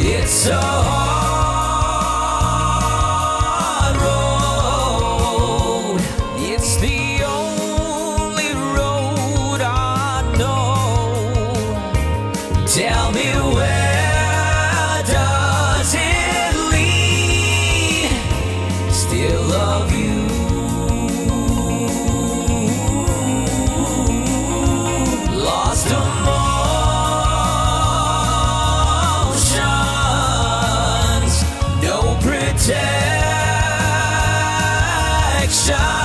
It's so hard. protection.